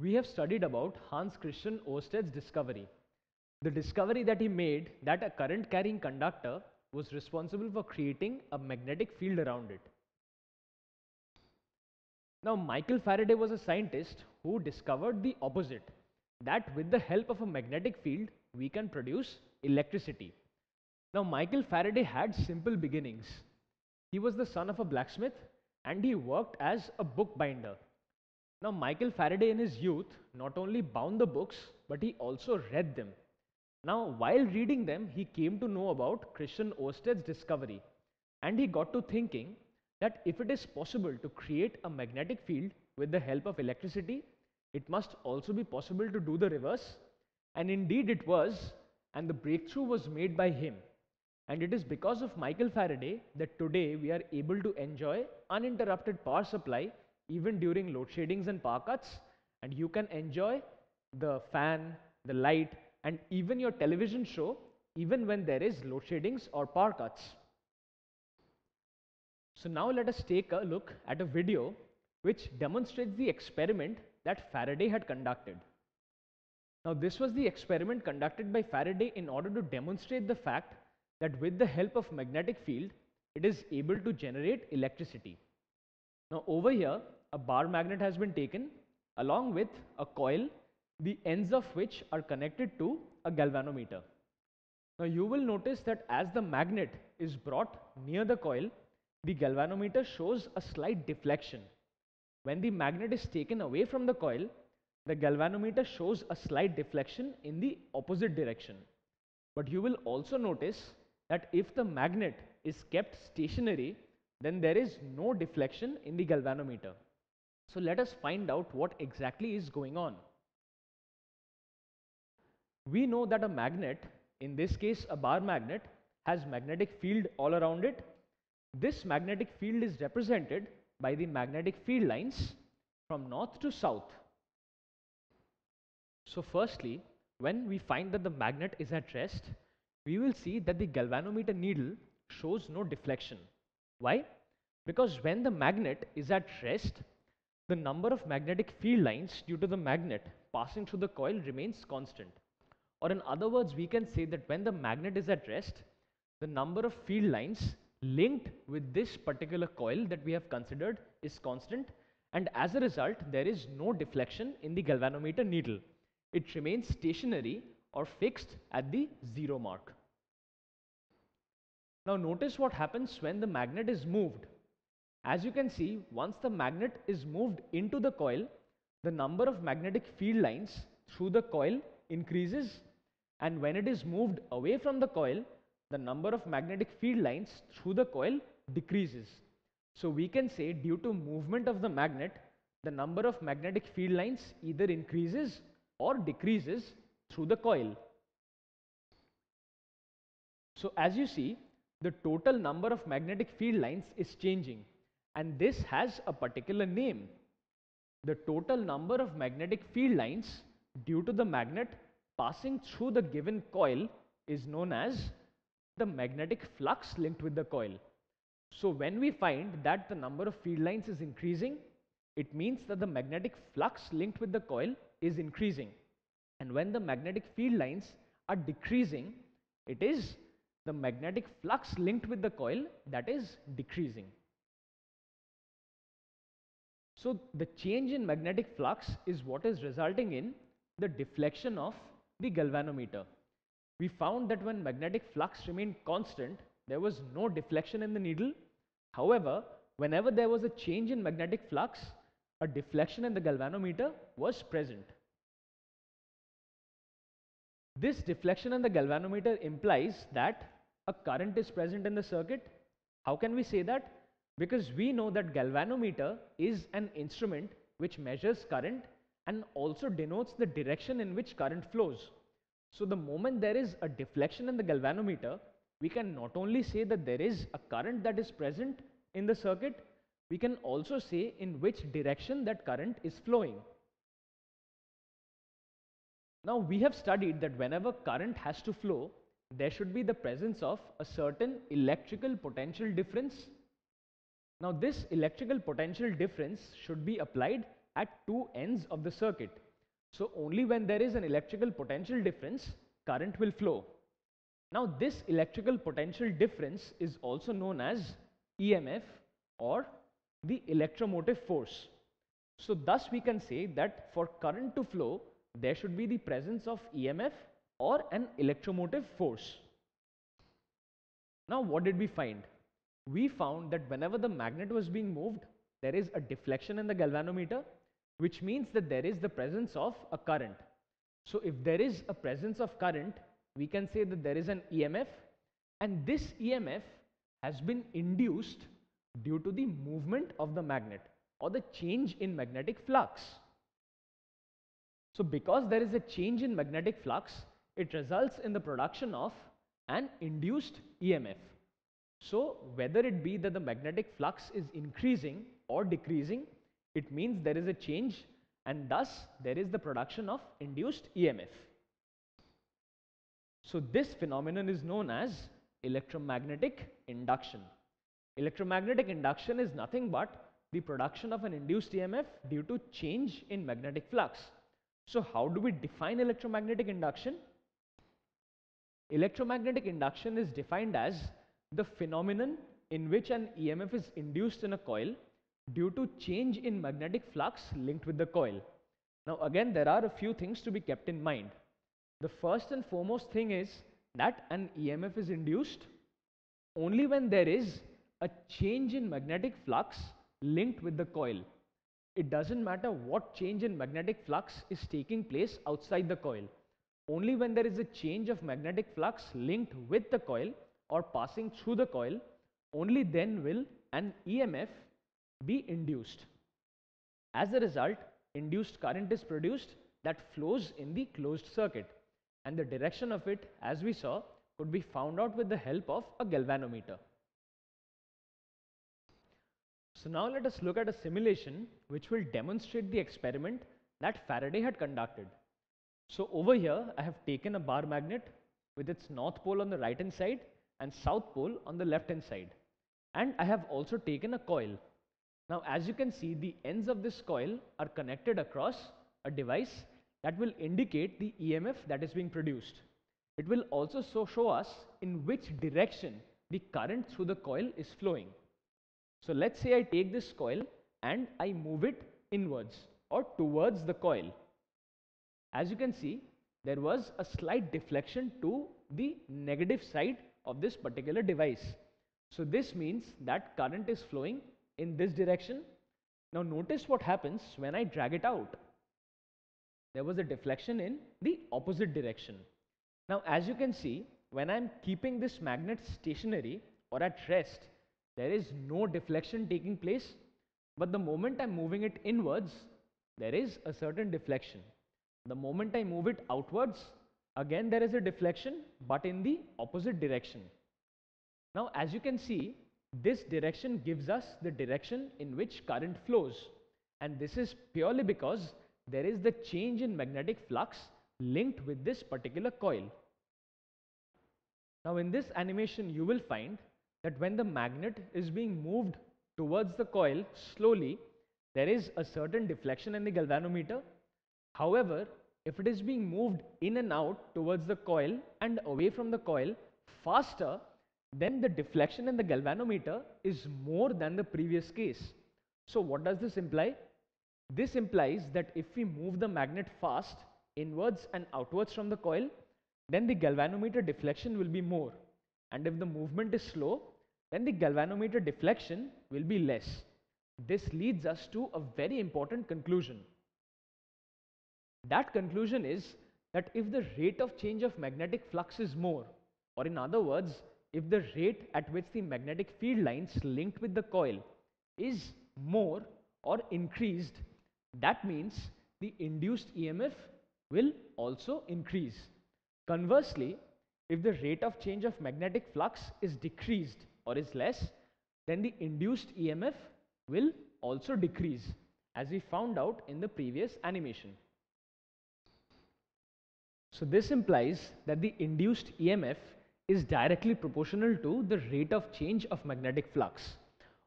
we have studied about Hans Christian Ørsted's discovery. The discovery that he made that a current carrying conductor was responsible for creating a magnetic field around it. Now Michael Faraday was a scientist who discovered the opposite that with the help of a magnetic field we can produce electricity. Now Michael Faraday had simple beginnings. He was the son of a blacksmith and he worked as a bookbinder. Now Michael Faraday in his youth not only bound the books but he also read them. Now while reading them he came to know about Christian Ørsted's discovery and he got to thinking that if it is possible to create a magnetic field with the help of electricity, it must also be possible to do the reverse. And indeed it was, and the breakthrough was made by him. And it is because of Michael Faraday that today we are able to enjoy uninterrupted power supply even during load sheddings and power cuts. And you can enjoy the fan, the light, and even your television show even when there is load sheddings or power cuts. So now let us take a look at a video which demonstrates the experiment that Faraday had conducted. Now this was the experiment conducted by Faraday in order to demonstrate the fact that with the help of magnetic field it is able to generate electricity. Now over here a bar magnet has been taken along with a coil the ends of which are connected to a galvanometer. Now you will notice that as the magnet is brought near the coil the galvanometer shows a slight deflection. When the magnet is taken away from the coil, the galvanometer shows a slight deflection in the opposite direction. But you will also notice that if the magnet is kept stationary, then there is no deflection in the galvanometer. So let us find out what exactly is going on. We know that a magnet, in this case a bar magnet, has magnetic field all around it this magnetic field is represented by the magnetic field lines from north to south. So firstly, when we find that the magnet is at rest, we will see that the galvanometer needle shows no deflection. Why? Because when the magnet is at rest, the number of magnetic field lines due to the magnet passing through the coil remains constant. Or in other words, we can say that when the magnet is at rest, the number of field lines linked with this particular coil that we have considered is constant and as a result there is no deflection in the galvanometer needle. It remains stationary or fixed at the zero mark. Now notice what happens when the magnet is moved. As you can see once the magnet is moved into the coil the number of magnetic field lines through the coil increases and when it is moved away from the coil the number of magnetic field lines through the coil decreases. So we can say due to movement of the magnet, the number of magnetic field lines either increases or decreases through the coil. So as you see, the total number of magnetic field lines is changing and this has a particular name. The total number of magnetic field lines due to the magnet passing through the given coil is known as the magnetic flux linked with the coil. So when we find that the number of field lines is increasing, it means that the magnetic flux linked with the coil is increasing. And when the magnetic field lines are decreasing, it is the magnetic flux linked with the coil that is decreasing. So the change in magnetic flux is what is resulting in the deflection of the galvanometer we found that when magnetic flux remained constant, there was no deflection in the needle. However, whenever there was a change in magnetic flux, a deflection in the galvanometer was present. This deflection in the galvanometer implies that a current is present in the circuit. How can we say that? Because we know that galvanometer is an instrument which measures current and also denotes the direction in which current flows. So the moment there is a deflection in the galvanometer, we can not only say that there is a current that is present in the circuit, we can also say in which direction that current is flowing. Now we have studied that whenever current has to flow, there should be the presence of a certain electrical potential difference. Now this electrical potential difference should be applied at two ends of the circuit. So only when there is an electrical potential difference, current will flow. Now this electrical potential difference is also known as EMF or the electromotive force. So thus we can say that for current to flow, there should be the presence of EMF or an electromotive force. Now what did we find? We found that whenever the magnet was being moved, there is a deflection in the galvanometer, which means that there is the presence of a current. So if there is a presence of current, we can say that there is an EMF and this EMF has been induced due to the movement of the magnet or the change in magnetic flux. So because there is a change in magnetic flux, it results in the production of an induced EMF. So whether it be that the magnetic flux is increasing or decreasing, it means there is a change and thus there is the production of induced EMF. So this phenomenon is known as electromagnetic induction. Electromagnetic induction is nothing but the production of an induced EMF due to change in magnetic flux. So how do we define electromagnetic induction? Electromagnetic induction is defined as the phenomenon in which an EMF is induced in a coil due to change in magnetic flux linked with the coil. Now again there are a few things to be kept in mind. The first and foremost thing is that an EMF is induced only when there is a change in magnetic flux linked with the coil. It doesn't matter what change in magnetic flux is taking place outside the coil. Only when there is a change of magnetic flux linked with the coil or passing through the coil, only then will an EMF be induced. As a result, induced current is produced that flows in the closed circuit and the direction of it as we saw could be found out with the help of a galvanometer. So now let us look at a simulation which will demonstrate the experiment that Faraday had conducted. So over here I have taken a bar magnet with its north pole on the right hand side and south pole on the left hand side and I have also taken a coil. Now as you can see the ends of this coil are connected across a device that will indicate the EMF that is being produced. It will also so show us in which direction the current through the coil is flowing. So let's say I take this coil and I move it inwards or towards the coil. As you can see, there was a slight deflection to the negative side of this particular device. So this means that current is flowing in this direction. Now notice what happens when I drag it out there was a deflection in the opposite direction. Now as you can see when I am keeping this magnet stationary or at rest there is no deflection taking place but the moment I am moving it inwards there is a certain deflection. The moment I move it outwards again there is a deflection but in the opposite direction. Now as you can see this direction gives us the direction in which current flows and this is purely because there is the change in magnetic flux linked with this particular coil. Now in this animation you will find that when the magnet is being moved towards the coil slowly there is a certain deflection in the galvanometer. However, if it is being moved in and out towards the coil and away from the coil faster then the deflection in the galvanometer is more than the previous case. So what does this imply? This implies that if we move the magnet fast inwards and outwards from the coil, then the galvanometer deflection will be more. And if the movement is slow, then the galvanometer deflection will be less. This leads us to a very important conclusion. That conclusion is that if the rate of change of magnetic flux is more, or in other words, if the rate at which the magnetic field lines linked with the coil is more or increased that means the induced EMF will also increase. Conversely, if the rate of change of magnetic flux is decreased or is less, then the induced EMF will also decrease as we found out in the previous animation. So this implies that the induced EMF is directly proportional to the rate of change of magnetic flux.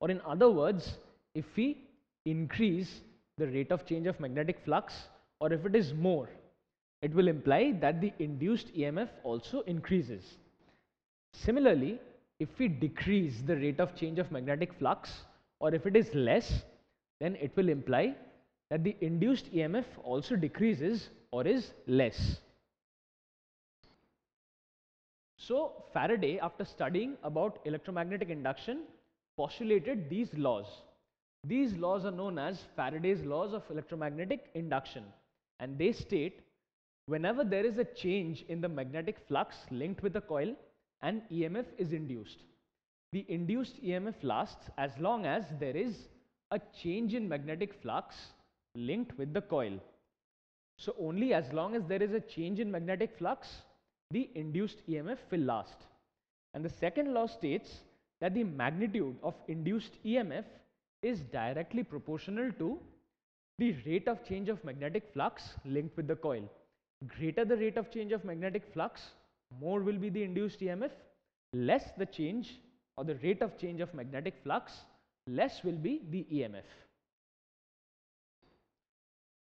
Or in other words, if we increase the rate of change of magnetic flux or if it is more, it will imply that the induced EMF also increases. Similarly, if we decrease the rate of change of magnetic flux or if it is less, then it will imply that the induced EMF also decreases or is less. So Faraday, after studying about electromagnetic induction, postulated these laws. These laws are known as Faraday's laws of electromagnetic induction and they state whenever there is a change in the magnetic flux linked with the coil, an EMF is induced. The induced EMF lasts as long as there is a change in magnetic flux linked with the coil. So only as long as there is a change in magnetic flux, the induced EMF will last. And the second law states that the magnitude of induced EMF is directly proportional to the rate of change of magnetic flux linked with the coil. Greater the rate of change of magnetic flux, more will be the induced EMF, less the change or the rate of change of magnetic flux, less will be the EMF.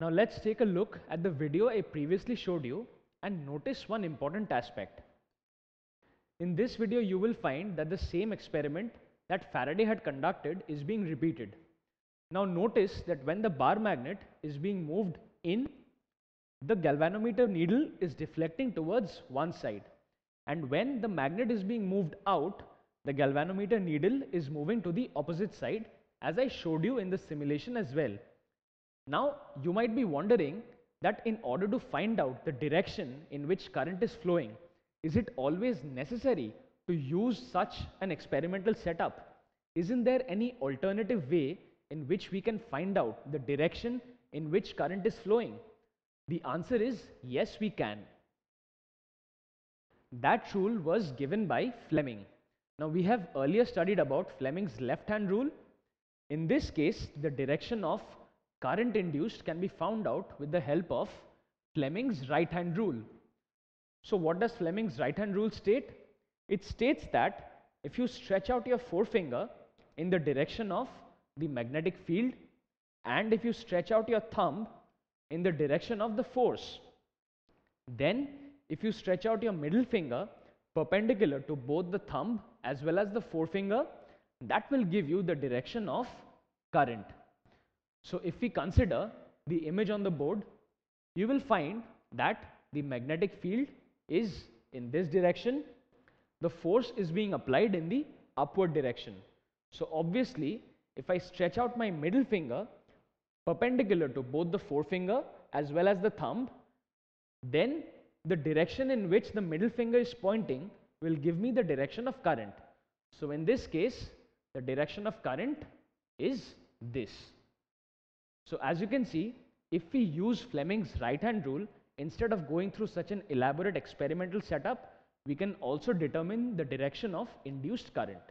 Now let's take a look at the video I previously showed you and notice one important aspect. In this video you will find that the same experiment that Faraday had conducted is being repeated. Now notice that when the bar magnet is being moved in, the galvanometer needle is deflecting towards one side and when the magnet is being moved out, the galvanometer needle is moving to the opposite side as I showed you in the simulation as well. Now you might be wondering that in order to find out the direction in which current is flowing, is it always necessary to use such an experimental setup? Isn't there any alternative way in which we can find out the direction in which current is flowing? The answer is yes, we can. That rule was given by Fleming. Now we have earlier studied about Fleming's left hand rule. In this case, the direction of current induced can be found out with the help of Fleming's right hand rule. So what does Fleming's right hand rule state? It states that if you stretch out your forefinger in the direction of the magnetic field and if you stretch out your thumb in the direction of the force, then if you stretch out your middle finger perpendicular to both the thumb as well as the forefinger, that will give you the direction of current. So if we consider the image on the board, you will find that the magnetic field is in this direction. The force is being applied in the upward direction. So obviously, if I stretch out my middle finger perpendicular to both the forefinger as well as the thumb, then the direction in which the middle finger is pointing will give me the direction of current. So in this case, the direction of current is this. So as you can see, if we use Fleming's right hand rule, instead of going through such an elaborate experimental setup, we can also determine the direction of induced current.